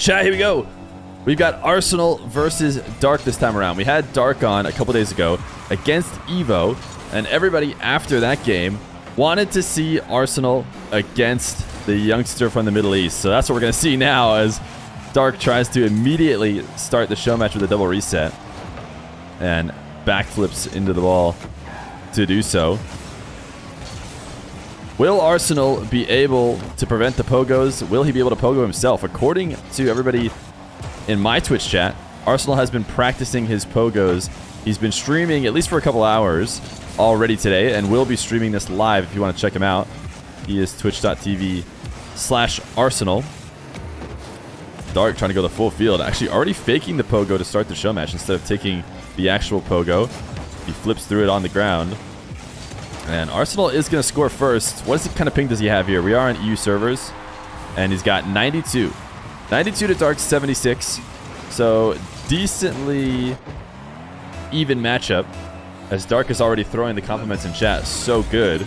Chat, here we go. We've got Arsenal versus Dark this time around. We had Dark on a couple days ago against Evo, and everybody after that game wanted to see Arsenal against the youngster from the Middle East. So that's what we're going to see now as Dark tries to immediately start the show match with a double reset and backflips into the ball to do so. Will Arsenal be able to prevent the pogos? Will he be able to pogo himself? According to everybody in my Twitch chat, Arsenal has been practicing his pogos. He's been streaming at least for a couple hours already today and will be streaming this live if you want to check him out. He is twitch.tv slash Arsenal. Dark trying to go the full field. Actually already faking the pogo to start the show match instead of taking the actual pogo. He flips through it on the ground. And Arsenal is going to score first. What is the kind of ping does he have here? We are on EU servers. And he's got 92. 92 to Dark 76. So decently even matchup. As Dark is already throwing the compliments in chat. So good.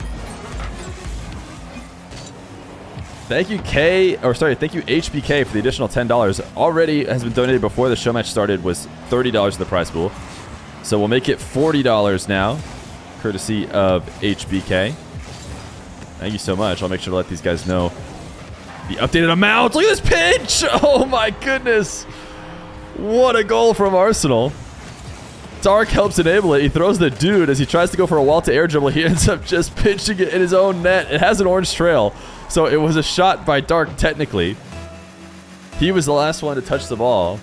Thank you, K, or sorry, thank you, HBK, for the additional $10. Already has been donated before the show match started, was $30 to the prize pool. So we'll make it $40 now courtesy of HBK. Thank you so much. I'll make sure to let these guys know the updated amount. Look at this pitch! Oh my goodness! What a goal from Arsenal. Dark helps enable it. He throws the dude as he tries to go for a wall to air dribble. He ends up just pitching it in his own net. It has an orange trail, so it was a shot by Dark technically. He was the last one to touch the ball.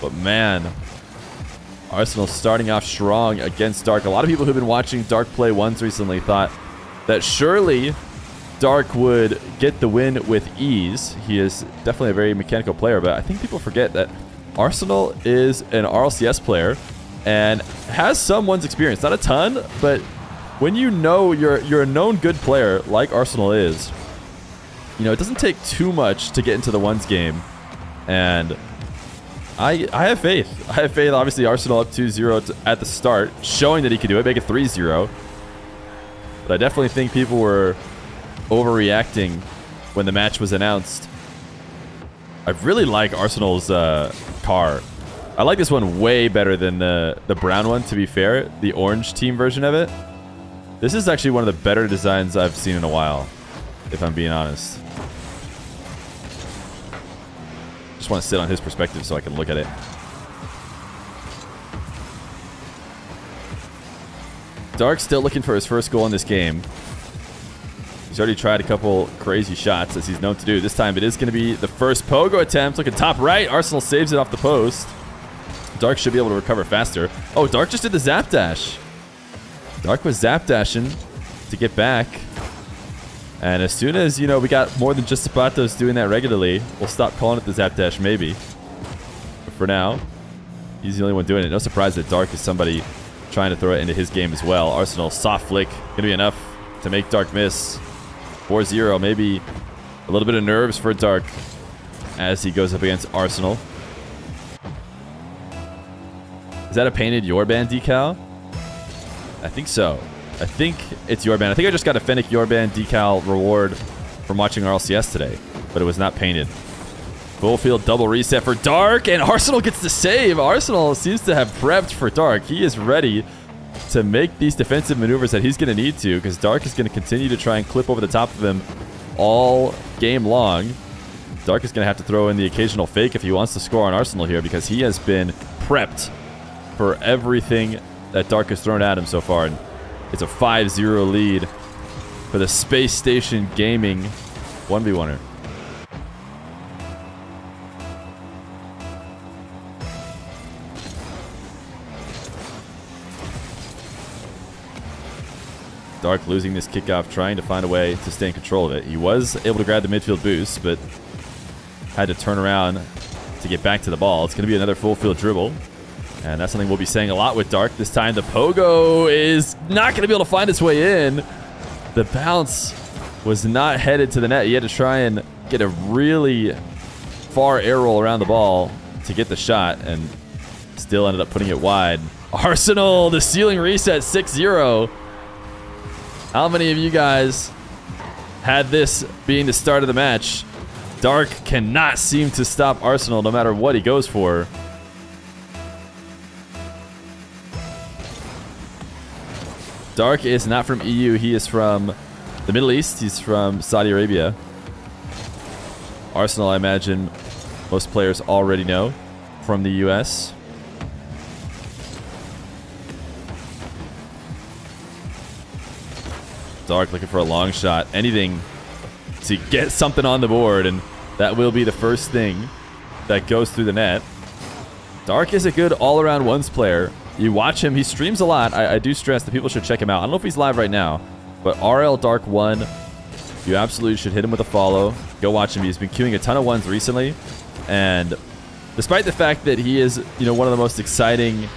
But man, Arsenal starting off strong against Dark. A lot of people who've been watching Dark play ones recently thought that surely Dark would get the win with ease. He is definitely a very mechanical player, but I think people forget that Arsenal is an RLCS player and has someone's experience. Not a ton, but when you know you're you're a known good player like Arsenal is, you know, it doesn't take too much to get into the ones game. And I, I have faith. I have faith. Obviously, Arsenal up 2-0 at the start, showing that he could do it, make it 3-0. But I definitely think people were overreacting when the match was announced. I really like Arsenal's uh, car. I like this one way better than the, the brown one, to be fair. The orange team version of it. This is actually one of the better designs I've seen in a while, if I'm being honest. Just want to sit on his perspective so I can look at it. Dark still looking for his first goal in this game. He's already tried a couple crazy shots, as he's known to do. This time it is going to be the first Pogo attempt. Look at top right. Arsenal saves it off the post. Dark should be able to recover faster. Oh, Dark just did the zap dash. Dark was zap dashing to get back. And as soon as, you know, we got more than just Zapatos doing that regularly, we'll stop calling it the Zap Dash, maybe. But for now, he's the only one doing it. No surprise that Dark is somebody trying to throw it into his game as well. Arsenal, soft flick, going to be enough to make Dark miss. 4-0, maybe a little bit of nerves for Dark as he goes up against Arsenal. Is that a painted Your Band decal? I think so. I think it's your band. I think I just got a Fennec Your Band decal reward from watching RLCS today, but it was not painted. Full field double reset for Dark, and Arsenal gets the save. Arsenal seems to have prepped for Dark. He is ready to make these defensive maneuvers that he's going to need to, because Dark is going to continue to try and clip over the top of him all game long. Dark is going to have to throw in the occasional fake if he wants to score on Arsenal here, because he has been prepped for everything that Dark has thrown at him so far. And it's a 5-0 lead for the Space Station Gaming 1v1er. Dark losing this kickoff, trying to find a way to stay in control of it. He was able to grab the midfield boost, but had to turn around to get back to the ball. It's going to be another full field dribble. And that's something we'll be saying a lot with Dark. This time the Pogo is not going to be able to find its way in. The bounce was not headed to the net. He had to try and get a really far air roll around the ball to get the shot and still ended up putting it wide. Arsenal, the ceiling reset 6-0. How many of you guys had this being the start of the match? Dark cannot seem to stop Arsenal no matter what he goes for. Dark is not from EU. He is from the Middle East. He's from Saudi Arabia. Arsenal, I imagine most players already know from the US. Dark looking for a long shot. Anything to get something on the board, and that will be the first thing that goes through the net. Dark is a good all-around ones player. You watch him, he streams a lot. I, I, do stress that people should check him out. I don't know if he's live right now, but RL Dark 1, you absolutely should hit him with a follow. Go watch him. He's been queuing a ton of ones recently, and despite the fact that he is, you know, one of the most exciting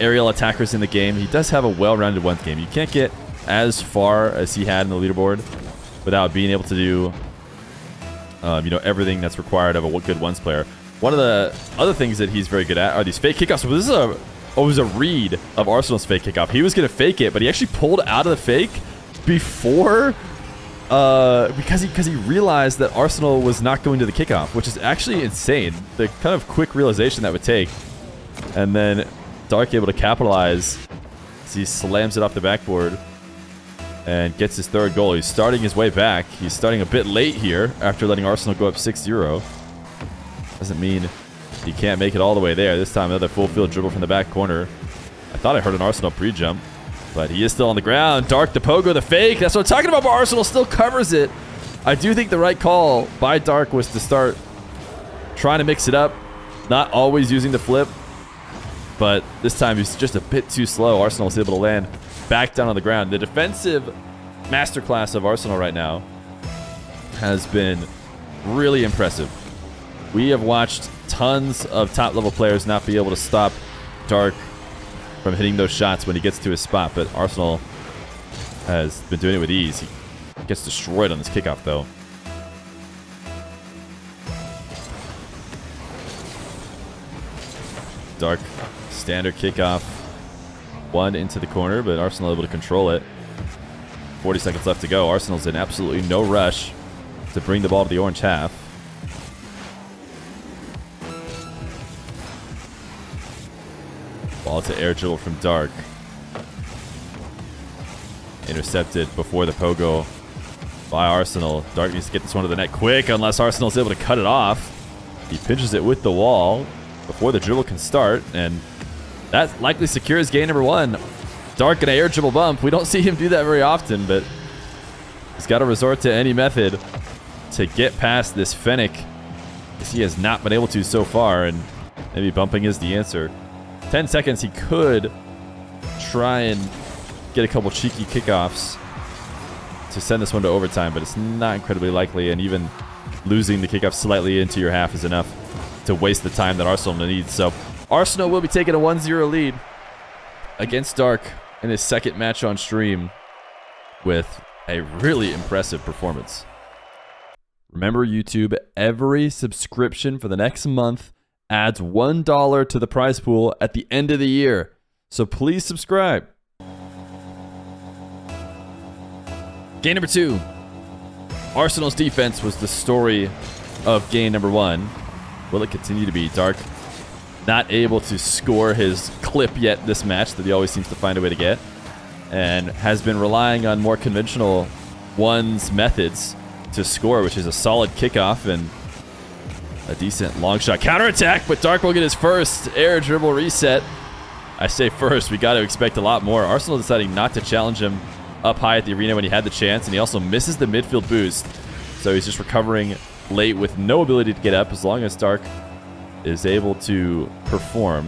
aerial attackers in the game, he does have a well-rounded ones game. You can't get as far as he had in the leaderboard without being able to do, um, you know, everything that's required of a good ones player. One of the other things that he's very good at are these fake kickoffs. So this is a oh, it was a read of Arsenal's fake kickoff. He was going to fake it, but he actually pulled out of the fake before uh, because he because he realized that Arsenal was not going to the kickoff, which is actually insane. The kind of quick realization that would take, and then Dark able to capitalize as he slams it off the backboard and gets his third goal. He's starting his way back. He's starting a bit late here after letting Arsenal go up 6-0. Doesn't mean he can't make it all the way there. This time another full field dribble from the back corner. I thought I heard an Arsenal pre-jump, but he is still on the ground. Dark the pogo, the fake. That's what I'm talking about, but Arsenal still covers it. I do think the right call by Dark was to start trying to mix it up. Not always using the flip, but this time he's just a bit too slow. Arsenal was able to land back down on the ground. The defensive masterclass of Arsenal right now has been really impressive. We have watched tons of top level players not be able to stop Dark from hitting those shots when he gets to his spot, but Arsenal has been doing it with ease. He gets destroyed on this kickoff, though. Dark standard kickoff one into the corner, but Arsenal able to control it. 40 seconds left to go. Arsenal's in absolutely no rush to bring the ball to the orange half. To air dribble from Dark. Intercepted before the pogo by Arsenal. Dark needs to get this one to the net quick unless Arsenal's able to cut it off. He pinches it with the wall before the dribble can start, and that likely secures game number one. Dark and air dribble bump. We don't see him do that very often, but he's got to resort to any method to get past this Fennec. As he has not been able to so far, and maybe bumping is the answer. 10 seconds, he could try and get a couple cheeky kickoffs to send this one to overtime, but it's not incredibly likely, and even losing the kickoff slightly into your half is enough to waste the time that Arsenal needs. So Arsenal will be taking a 1-0 lead against Dark in his second match on stream with a really impressive performance. Remember YouTube, every subscription for the next month adds $1 to the prize pool at the end of the year. So please subscribe. Game number two. Arsenal's defense was the story of game number one. Will it continue to be? Dark not able to score his clip yet this match that he always seems to find a way to get. And has been relying on more conventional ones methods to score, which is a solid kickoff and a decent long shot counterattack. But Dark will get his first air dribble reset. I say first, we got to expect a lot more. Arsenal deciding not to challenge him up high at the arena when he had the chance, and he also misses the midfield boost. So he's just recovering late with no ability to get up as long as Dark is able to perform,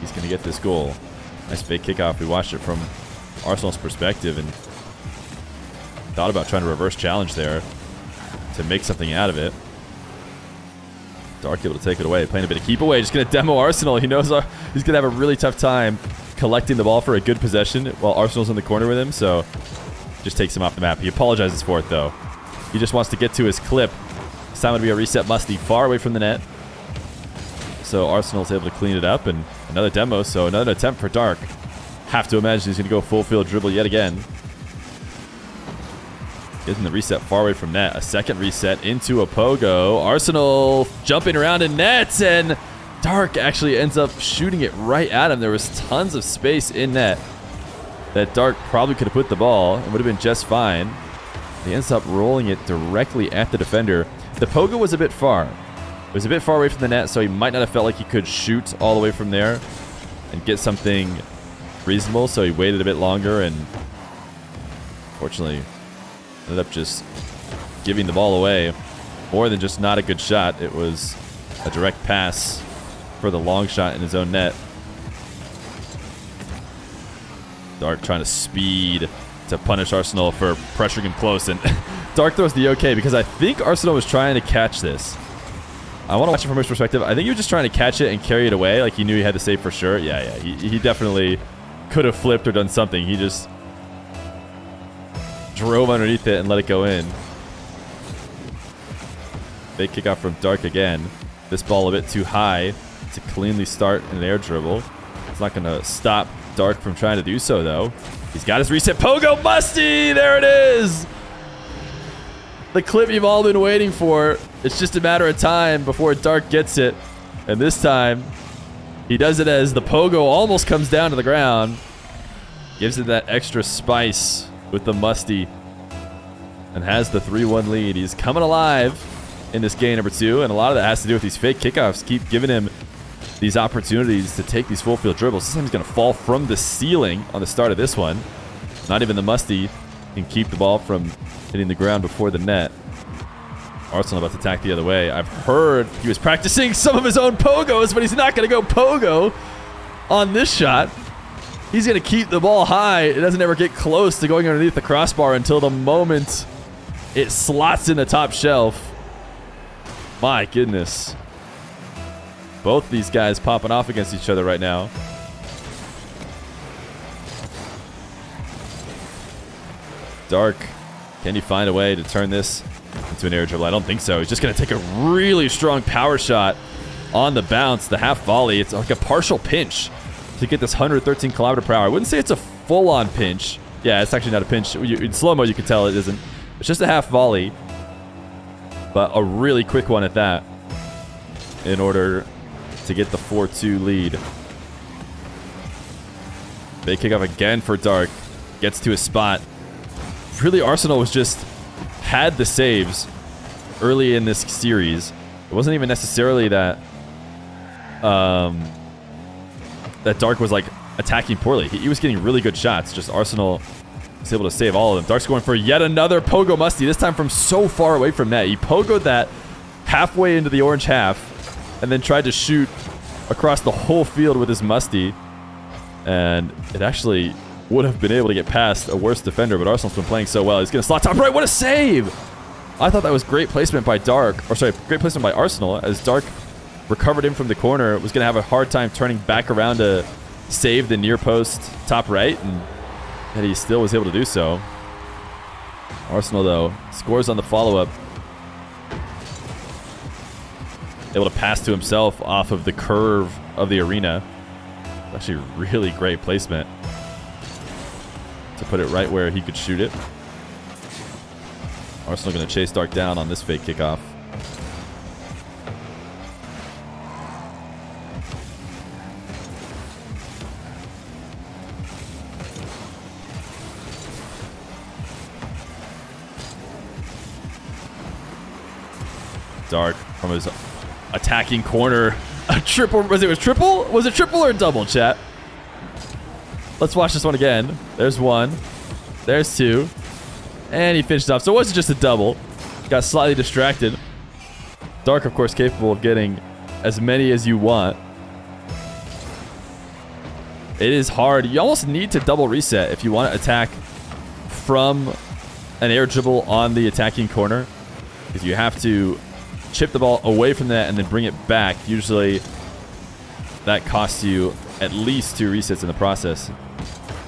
he's going to get this goal. Nice big kickoff. We watched it from Arsenal's perspective and thought about trying to reverse challenge there to make something out of it. Dark able to take it away, playing a bit of keep away, just going to demo Arsenal. He knows he's going to have a really tough time collecting the ball for a good possession while Arsenal's in the corner with him, so just takes him off the map. He apologizes for it, though. He just wants to get to his clip. It's time to be a reset musty, far away from the net. So Arsenal's able to clean it up and another demo. So another attempt for Dark. Have to imagine he's going to go full field dribble yet again. Getting the reset far away from net. A second reset into a pogo. Arsenal jumping around in nets, and Dark actually ends up shooting it right at him. There was tons of space in net that Dark probably could have put the ball and would have been just fine. He ends up rolling it directly at the defender. The pogo was a bit far. It was a bit far away from the net, so he might not have felt like he could shoot all the way from there and get something reasonable, so he waited a bit longer and fortunately ended up just giving the ball away. More than just not a good shot, it was a direct pass for the long shot in his own net. Dark trying to speed to punish Arsenal for pressuring him close. And Dark throws the okay because I think Arsenal was trying to catch this. I want to watch it from his perspective. I think he was just trying to catch it and carry it away. Like he knew he had to save for sure. Yeah, yeah. He, he definitely could have flipped or done something. He just drove underneath it and let it go in. Big kickoff from Dark again. This ball a bit too high to cleanly start an air dribble. It's not going to stop Dark from trying to do so, though. He's got his reset. Pogo Musty! There it is! The clip you've all been waiting for. It's just a matter of time before Dark gets it. And this time, he does it as the Pogo almost comes down to the ground. Gives it that extra spice with the Musty. And has the 3-1 lead. He's coming alive in this game number two. And a lot of that has to do with these fake kickoffs. Keep giving him these opportunities to take these full field dribbles. This time he's going to fall from the ceiling on the start of this one. Not even the Musty can keep the ball from hitting the ground before the net. Arsenal about to attack the other way. I've heard he was practicing some of his own pogos, but he's not going to go pogo on this shot. He's going to keep the ball high. It doesn't ever get close to going underneath the crossbar until the moment it slots in the top shelf. My goodness. Both these guys popping off against each other right now. Dark, can you find a way to turn this into an air dribble? I don't think so. He's just going to take a really strong power shot on the bounce, the half volley. It's like a partial pinch to get this 113 kilometer per hour. I wouldn't say it's a full-on pinch. Yeah, it's actually not a pinch. In slow-mo, you can tell it isn't. It's just a half volley, but a really quick one at that in order to get the 4-2 lead. Big kickoff again for Dark. Gets to his spot. Really, Arsenal was just had the saves early in this series. It wasn't even necessarily that um, that Dark was like attacking poorly. He, he was getting really good shots. Just Arsenal was able to save all of them. Dark's going for yet another Pogo Musty, this time from so far away from net. He pogoed that halfway into the orange half and then tried to shoot across the whole field with his musty. And it actually would have been able to get past a worse defender, but Arsenal's been playing so well. He's going to slot top right. What a save! I thought that was great placement by Dark, or sorry, great placement by Arsenal, as Dark recovered him from the corner, was going to have a hard time turning back around to save the near post top right, and, and he still was able to do so. Arsenal, though, scores on the follow-up. able to pass to himself off of the curve of the arena. Actually, really great placement to put it right where he could shoot it. Arsenal going to chase Dark down on this fake kickoff. Dark from his attacking corner. A triple, was it was triple? Was it triple or double, chat? Let's watch this one again. There's one. There's two. And he finished off. So it wasn't just a double. Got slightly distracted. Dark, of course, capable of getting as many as you want. It is hard. You almost need to double reset if you want to attack from an air dribble on the attacking corner. Because you have to chip the ball away from that and then bring it back. Usually that costs you at least two resets in the process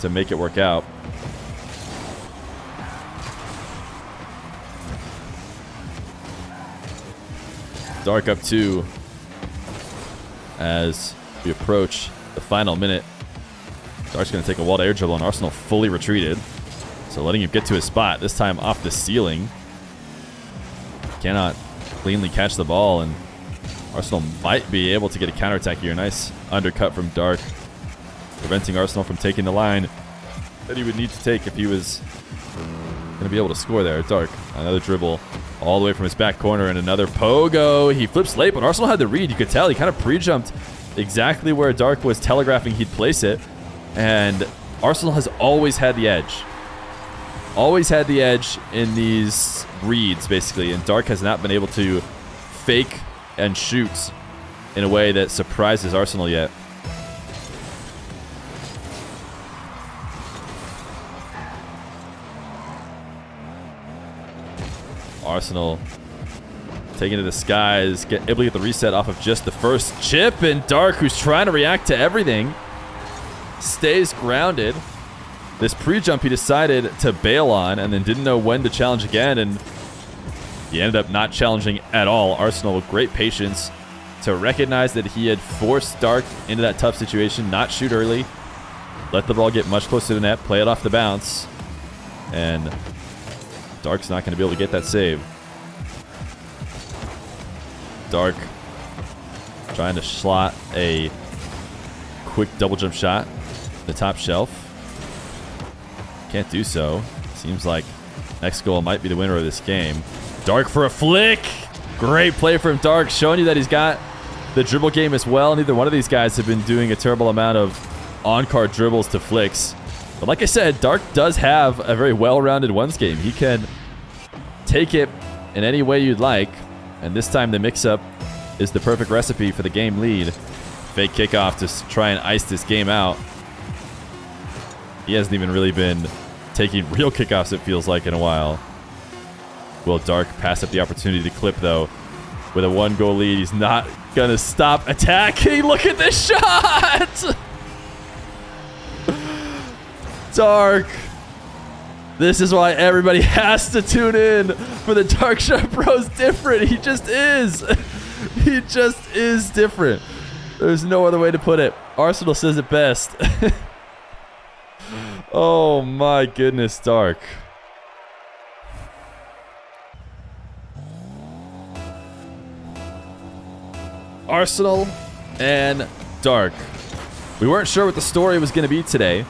to make it work out. Dark up two as we approach the final minute. Dark's going to take a wall to air dribble and Arsenal fully retreated. So letting him get to his spot, this time off the ceiling. Cannot cleanly catch the ball, and Arsenal might be able to get a counterattack here. Nice undercut from Dark, preventing Arsenal from taking the line that he would need to take if he was going to be able to score there. Dark, another dribble all the way from his back corner, and another pogo. He flips late, but Arsenal had the read. You could tell he kind of pre-jumped exactly where Dark was telegraphing he'd place it, and Arsenal has always had the edge always had the edge in these reads, basically, and Dark has not been able to fake and shoot in a way that surprises Arsenal yet. Arsenal taking to the skies, get, able to get the reset off of just the first chip, and Dark, who's trying to react to everything, stays grounded. This pre-jump he decided to bail on and then didn't know when to challenge again and he ended up not challenging at all. Arsenal with great patience to recognize that he had forced Dark into that tough situation, not shoot early, let the ball get much closer to the net, play it off the bounce, and Dark's not going to be able to get that save. Dark trying to slot a quick double jump shot the top shelf. Can't do so. Seems like next goal might be the winner of this game. Dark for a flick. Great play from Dark, showing you that he's got the dribble game as well. Neither one of these guys have been doing a terrible amount of on-car dribbles to flicks. But like I said, Dark does have a very well-rounded ones game. He can take it in any way you'd like. And this time the mix-up is the perfect recipe for the game lead. Fake kickoff to try and ice this game out. He hasn't even really been taking real kickoffs, it feels like, in a while. Will Dark pass up the opportunity to clip, though? With a one-goal lead, he's not going to stop attacking. Look at this shot! Dark. This is why everybody has to tune in for the Dark Shot Bros different. He just is. he just is different. There's no other way to put it. Arsenal says it best. Oh my goodness, Dark. Arsenal and Dark. We weren't sure what the story was going to be today.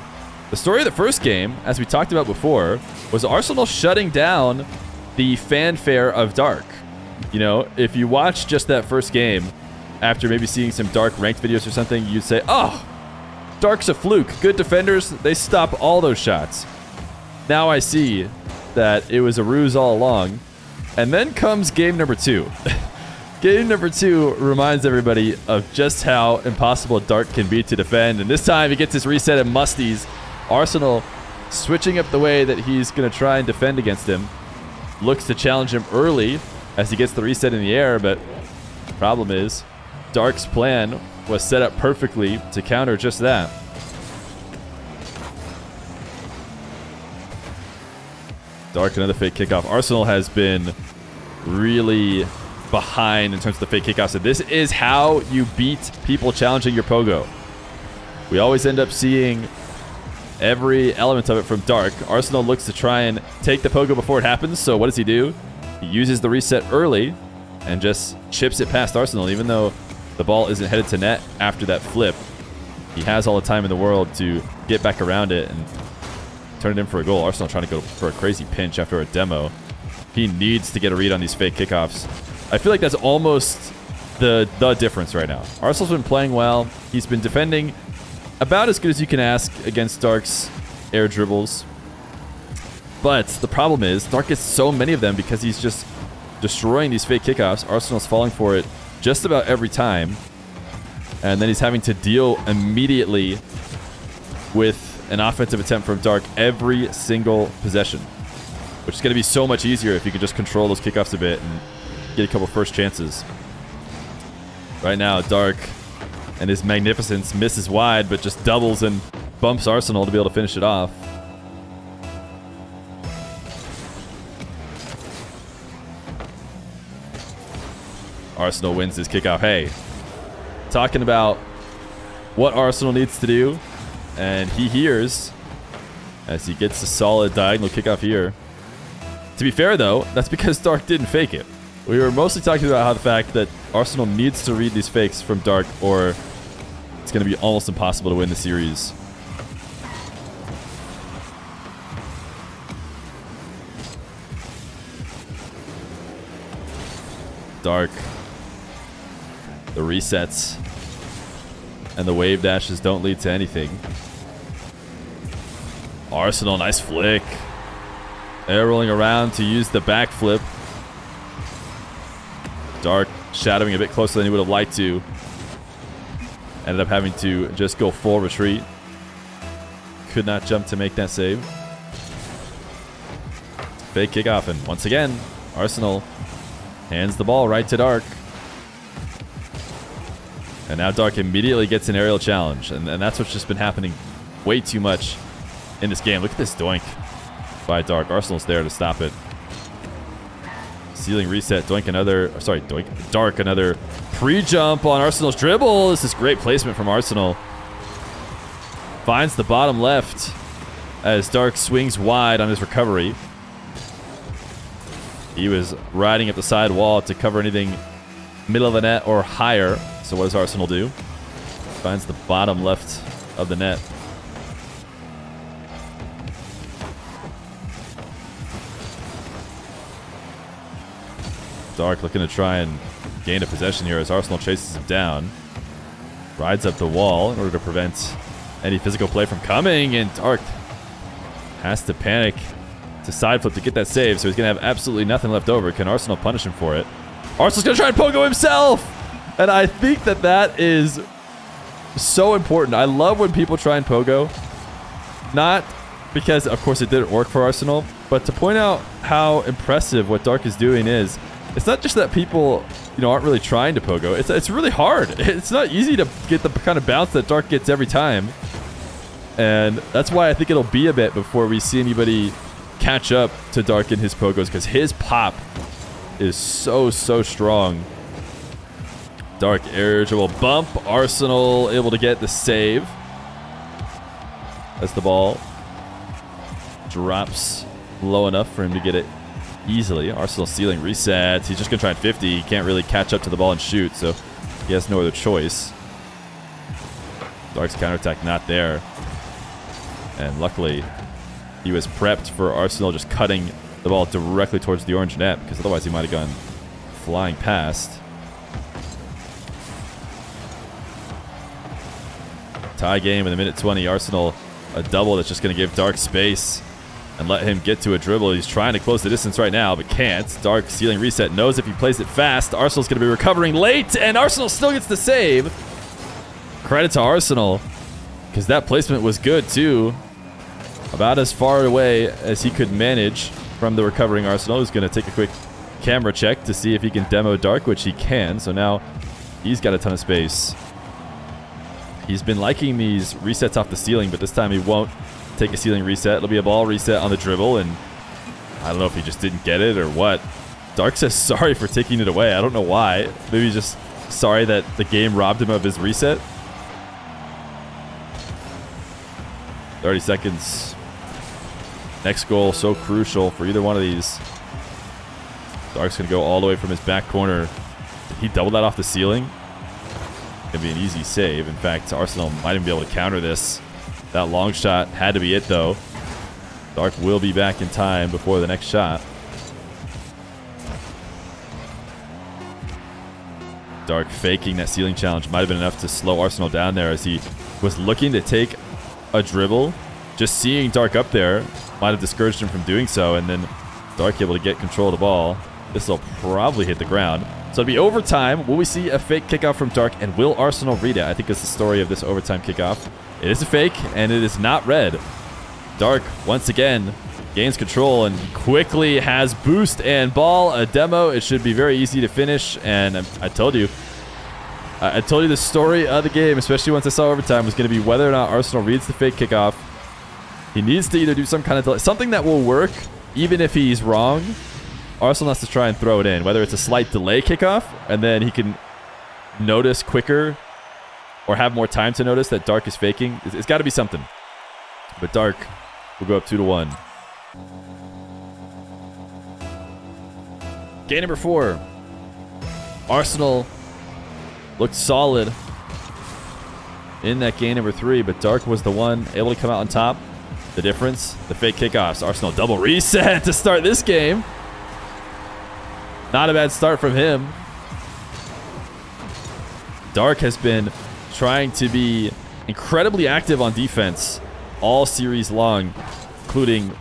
The story of the first game, as we talked about before, was Arsenal shutting down the fanfare of Dark. You know, if you watch just that first game, after maybe seeing some Dark ranked videos or something, you'd say, oh, Dark's a fluke. Good defenders, they stop all those shots. Now I see that it was a ruse all along. And then comes game number two. game number two reminds everybody of just how impossible Dark can be to defend. And this time he gets his reset and Musties. Arsenal switching up the way that he's going to try and defend against him. Looks to challenge him early as he gets the reset in the air, but problem is Dark's plan was set up perfectly to counter just that. Dark, another fake kickoff. Arsenal has been really behind in terms of the fake kickoffs. So this is how you beat people challenging your pogo. We always end up seeing every element of it from Dark. Arsenal looks to try and take the pogo before it happens. So what does he do? He uses the reset early and just chips it past Arsenal, even though the ball isn't headed to net after that flip. He has all the time in the world to get back around it and turn it in for a goal. Arsenal trying to go for a crazy pinch after a demo. He needs to get a read on these fake kickoffs. I feel like that's almost the the difference right now. Arsenal's been playing well. He's been defending about as good as you can ask against Dark's air dribbles. But the problem is Dark gets so many of them because he's just destroying these fake kickoffs. Arsenal's falling for it just about every time. And then he's having to deal immediately with an offensive attempt from Dark every single possession. Which is going to be so much easier if you could just control those kickoffs a bit and get a couple first chances. Right now, Dark and his magnificence misses wide, but just doubles and bumps Arsenal to be able to finish it off. Arsenal wins this kickoff. Hey, talking about what Arsenal needs to do, and he hears as he gets a solid diagonal kickoff here. To be fair, though, that's because Dark didn't fake it. We were mostly talking about how the fact that Arsenal needs to read these fakes from Dark or it's going to be almost impossible to win the series. Dark. The resets and the wave dashes don't lead to anything. Arsenal, nice flick. Air rolling around to use the backflip. Dark shadowing a bit closer than he would have liked to. Ended up having to just go full retreat. Could not jump to make that save. Fake kickoff, and once again, Arsenal hands the ball right to Dark. And now Dark immediately gets an aerial challenge, and, and that's what's just been happening way too much in this game. Look at this doink by Dark. Arsenal's there to stop it. Ceiling reset. Doink another. Sorry, Doink. Dark another pre-jump on Arsenal's dribble. This is great placement from Arsenal. Finds the bottom left as Dark swings wide on his recovery. He was riding up the side wall to cover anything middle of the net or higher. So what does Arsenal do? Finds the bottom left of the net. Dark looking to try and gain a possession here as Arsenal chases him down. Rides up the wall in order to prevent any physical play from coming, and Dark has to panic to side flip to get that save, so he's going to have absolutely nothing left over. Can Arsenal punish him for it? Arsenal's going to try and pogo himself! And I think that that is so important. I love when people try and pogo. Not because, of course, it didn't work for Arsenal, but to point out how impressive what Dark is doing is it's not just that people, you know, aren't really trying to pogo. It's, it's really hard. It's not easy to get the kind of bounce that Dark gets every time. And that's why I think it'll be a bit before we see anybody catch up to Dark in his pogos because his pop is so, so strong. Dark air dribble bump. Arsenal able to get the save. As the ball drops low enough for him to get it easily. Arsenal ceiling resets. He's just going to try and 50. He can't really catch up to the ball and shoot, so he has no other choice. Dark's counterattack not there. And luckily, he was prepped for Arsenal just cutting the ball directly towards the orange net, because otherwise he might have gone flying past. Tie game in the minute 20. Arsenal a double that's just going to give Dark space and let him get to a dribble. He's trying to close the distance right now, but can't. Dark ceiling reset. Knows if he plays it fast, Arsenal's going to be recovering late, and Arsenal still gets the save. Credit to Arsenal, because that placement was good too. About as far away as he could manage from the recovering Arsenal. He's going to take a quick camera check to see if he can demo Dark, which he can. So now he's got a ton of space. He's been liking these resets off the ceiling, but this time he won't take a ceiling reset. It'll be a ball reset on the dribble, and I don't know if he just didn't get it or what. Dark says sorry for taking it away. I don't know why. Maybe just sorry that the game robbed him of his reset. 30 seconds. Next goal, so crucial for either one of these. Dark's going to go all the way from his back corner. Did he double that off the ceiling? Going to be an easy save. In fact, Arsenal might even be able to counter this. That long shot had to be it, though. Dark will be back in time before the next shot. Dark faking that ceiling challenge might have been enough to slow Arsenal down there as he was looking to take a dribble. Just seeing Dark up there might have discouraged him from doing so, and then Dark able to get control of the ball. This will probably hit the ground. So it'll be overtime. Will we see a fake kickoff from Dark, and will Arsenal read it? I think is the story of this overtime kickoff. It is a fake, and it is not read. Dark, once again, gains control and quickly has boost and ball. A demo. It should be very easy to finish. And I, told you, I, told you the story of the game, especially once I saw overtime, was going to be whether or not Arsenal reads the fake kickoff. He needs to either do some kind of something that will work, even if he's wrong. Arsenal has to try and throw it in, whether it's a slight delay kickoff, and then he can notice quicker or have more time to notice that Dark is faking. it's, it's got to be something. But Dark will go up 2 to 1. Game number 4. Arsenal looked solid in that game number 3, but Dark was the one able to come out on top. The difference, the fake kickoffs. Arsenal double reset to start this game. Not a bad start from him. Dark has been trying to be incredibly active on defense all series long, including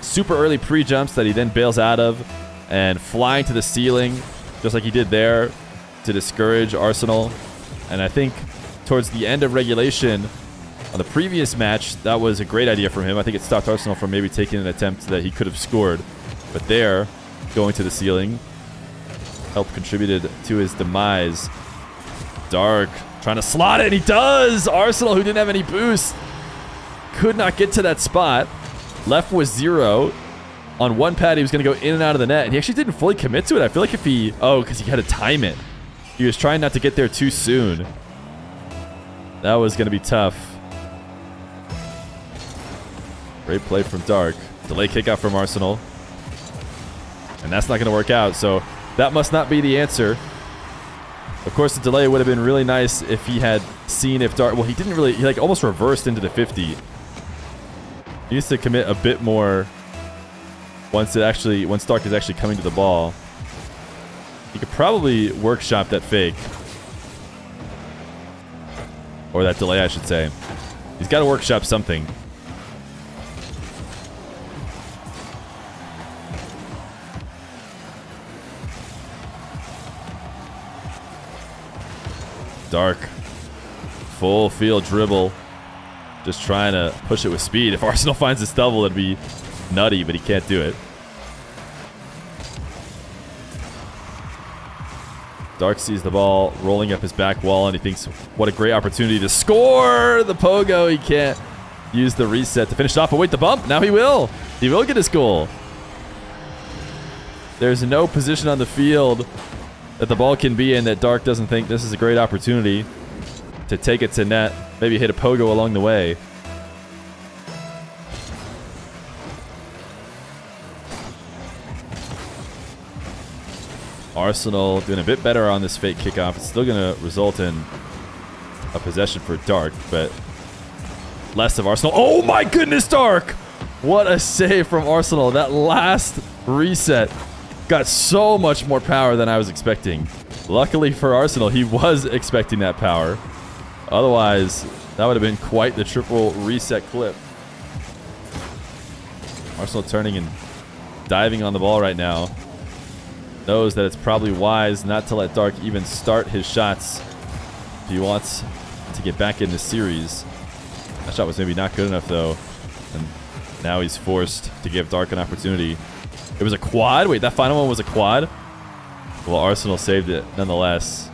super early pre-jumps that he then bails out of and flying to the ceiling, just like he did there to discourage Arsenal. And I think towards the end of regulation, on the previous match, that was a great idea from him. I think it stopped Arsenal from maybe taking an attempt that he could have scored. But there, going to the ceiling, helped contributed to his demise. Dark trying to slot it, and he does! Arsenal, who didn't have any boost, could not get to that spot. Left was zero. On one pad, he was going to go in and out of the net, and he actually didn't fully commit to it. I feel like if he... Oh, because he had to time it. He was trying not to get there too soon. That was going to be tough. Great play from Dark. Delay kick out from Arsenal. And that's not going to work out, so that must not be the answer. Of course, the delay would have been really nice if he had seen if Dark... Well, he didn't really... He like almost reversed into the 50. He needs to commit a bit more once it actually... Once Dark is actually coming to the ball. He could probably workshop that fake. Or that delay, I should say. He's got to workshop something. Dark. Full field dribble. Just trying to push it with speed. If Arsenal finds this double, it'd be nutty, but he can't do it. Dark sees the ball rolling up his back wall, and he thinks, what a great opportunity to score the pogo. He can't use the reset to finish it off. But wait, the bump. Now he will. He will get his goal. There's no position on the field that the ball can be in that Dark doesn't think this is a great opportunity to take it to net. Maybe hit a pogo along the way. Arsenal doing a bit better on this fake kickoff. It's still going to result in a possession for Dark, but less of Arsenal. Oh my goodness, Dark! What a save from Arsenal. That last reset got so much more power than I was expecting. Luckily for Arsenal, he was expecting that power. Otherwise, that would have been quite the triple reset clip. Arsenal turning and diving on the ball right now. Knows that it's probably wise not to let Dark even start his shots if he wants to get back in the series. That shot was maybe not good enough, though. And now he's forced to give Dark an opportunity. It was a quad? Wait, that final one was a quad? Well, Arsenal saved it nonetheless.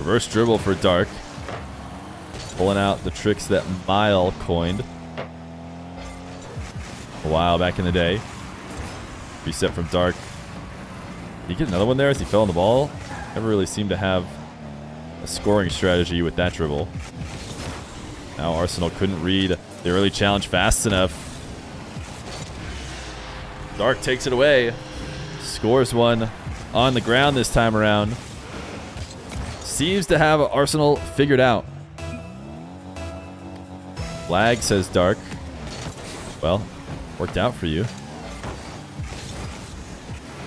Reverse dribble for Dark. Pulling out the tricks that Mile coined. A while back in the day. Reset from Dark. Did he get another one there as he fell on the ball? Never really seemed to have a scoring strategy with that dribble. Now Arsenal couldn't read the early challenge fast enough. Dark takes it away. Scores one on the ground this time around. Seems to have Arsenal figured out. Flag says Dark. Well, worked out for you.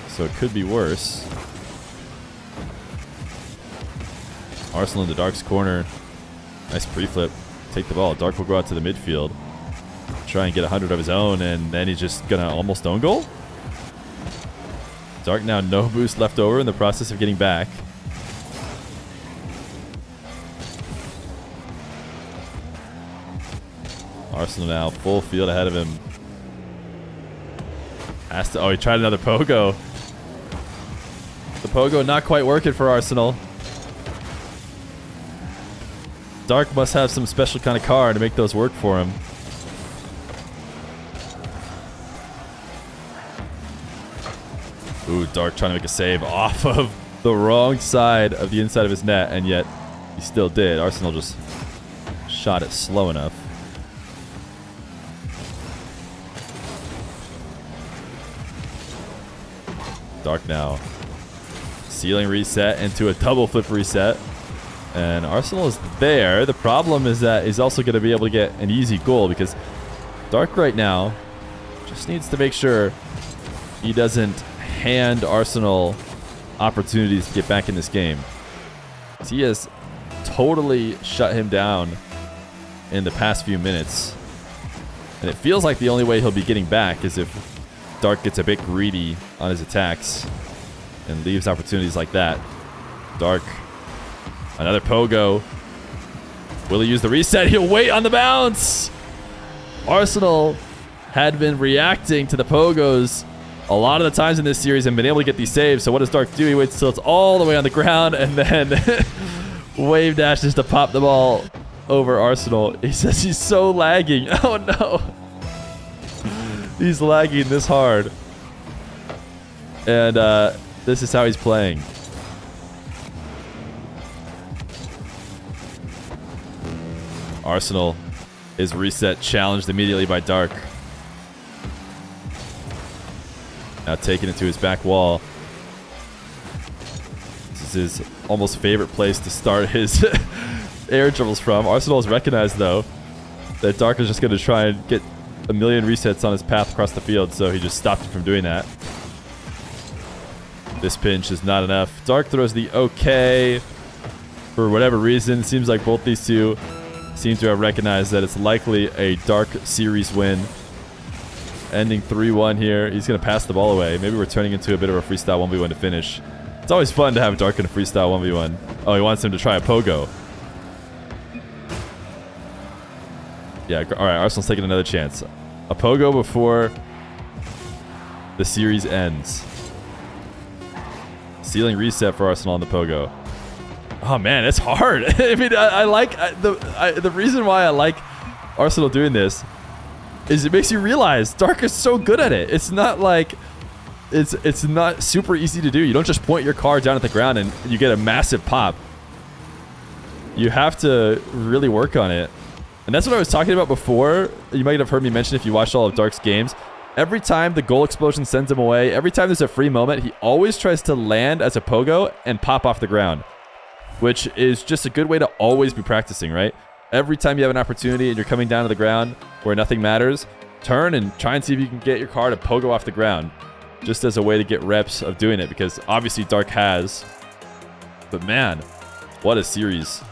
So it could be worse. Arsenal in the Dark's corner. Nice pre-flip take the ball. Dark will go out to the midfield. Try and get 100 of his own, and then he's just going to almost own goal? Dark now no boost left over in the process of getting back. Arsenal now full field ahead of him. Has to, oh, he tried another pogo. The pogo not quite working for Arsenal. Dark must have some special kind of car to make those work for him. Ooh, Dark trying to make a save off of the wrong side of the inside of his net, and yet he still did. Arsenal just shot it slow enough. Dark now. Ceiling reset into a double flip reset. And Arsenal is there. The problem is that he's also going to be able to get an easy goal because Dark right now just needs to make sure he doesn't hand Arsenal opportunities to get back in this game. He has totally shut him down in the past few minutes. And it feels like the only way he'll be getting back is if Dark gets a bit greedy on his attacks and leaves opportunities like that. Dark Another pogo. Will he use the reset? He'll wait on the bounce. Arsenal had been reacting to the pogos a lot of the times in this series and been able to get these saves. So what does Dark do? He waits till it's all the way on the ground and then wave dashes to pop the ball over Arsenal. He says he's so lagging. Oh no. he's lagging this hard. And uh, this is how he's playing. Arsenal is reset, challenged immediately by Dark. Now taking it to his back wall. This is his almost favorite place to start his air dribbles from. Arsenal has recognized, though, that Dark is just going to try and get a million resets on his path across the field, so he just stopped him from doing that. This pinch is not enough. Dark throws the okay. For whatever reason, seems like both these two seem to have recognized that it's likely a Dark series win. Ending 3-1 here. He's going to pass the ball away. Maybe we're turning into a bit of a freestyle 1v1 to finish. It's always fun to have Dark in a freestyle 1v1. Oh, he wants him to try a pogo. Yeah, all right, Arsenal's taking another chance. A pogo before the series ends. Ceiling reset for Arsenal on the pogo. Oh man, it's hard. I mean, I, I like I, the I, the reason why I like Arsenal doing this is it makes you realize Dark is so good at it. It's not like it's it's not super easy to do. You don't just point your car down at the ground and you get a massive pop. You have to really work on it. And that's what I was talking about before. You might have heard me mention if you watched all of Dark's games. Every time the goal explosion sends him away, every time there's a free moment, he always tries to land as a pogo and pop off the ground which is just a good way to always be practicing, right? Every time you have an opportunity and you're coming down to the ground where nothing matters, turn and try and see if you can get your car to pogo off the ground just as a way to get reps of doing it because obviously Dark has. But man, what a series.